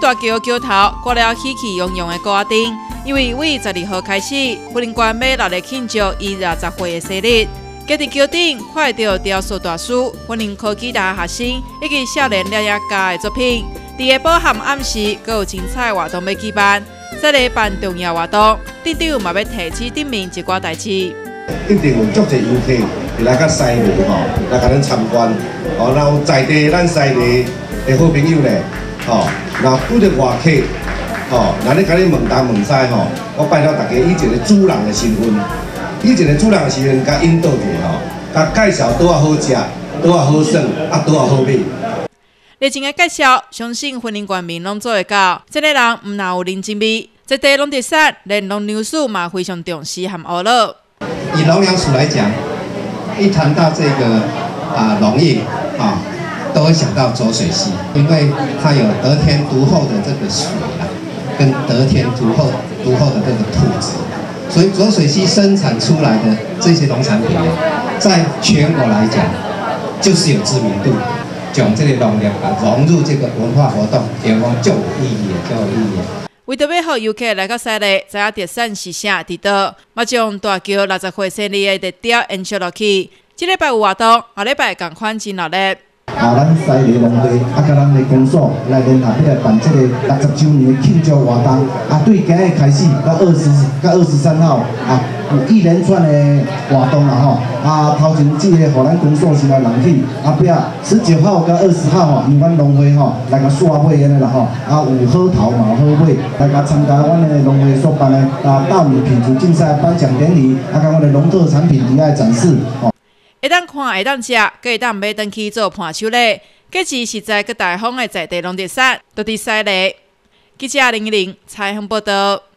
大桥桥头挂了喜气洋洋的挂灯，因为为十二号开始，福林关要来庆祝伊廿十岁的生日。家伫桥顶看到雕塑大师、福林科技大学生以及少年艺术家的作品。伫下宝含暗时，阁有精彩活动要举办。这里办重要活动，店长嘛要提起顶面一寡代志。一定有足侪游客来甲西湖吼，来甲咱参观。哦，然后在地咱西湖的好朋友咧，吼，然后拄着外客，吼，那咧甲你问东问西吼，我拜托大家以一个主人的身份，以一个主人的身份，甲引导者吼，甲介绍倒啊好食，倒啊好耍，啊倒啊好买。热情的介绍，相信婚姻官民拢做会到。这个人毋哪有认真味，这地拢特产，连农粮署嘛非常重视和娱乐。以农粮署来讲，一谈到这个啊农业啊，都会想到浊水溪，因为它有得天独厚的这个水啊，跟得天独厚独厚的这个土质，所以浊水溪生产出来的这些农产品，在全国来讲就是有知名度。将这个农业啊融入这个文化活动，也讲就有意义，就有意义。为着要让游客来到西里，知影特产是啥伫倒，嘛将大桥六十岁生日的特调延续落去。这礼拜有活动，下礼拜共款真热闹。啊，咱西丽农会啊，甲咱的公所来联合起来办这个六十周年庆祝活动。啊，对今日开始到二十、到二十三号啊，有一连串的活动啦吼。啊，头前几个互咱公所是来人气，后壁十九号到二十号吼，由阮农会吼来甲刷会安尼啦吼。啊，有好头嘛好尾，来甲参加阮的农会所办的啊稻米品质竞赛颁奖典礼，啊，甲阮的农特产品伫遐展示吼。会当看，会当食，佮会当买登去做伴手礼。各自实在各大方的在地农特产，都伫西里。记者零零采访报道。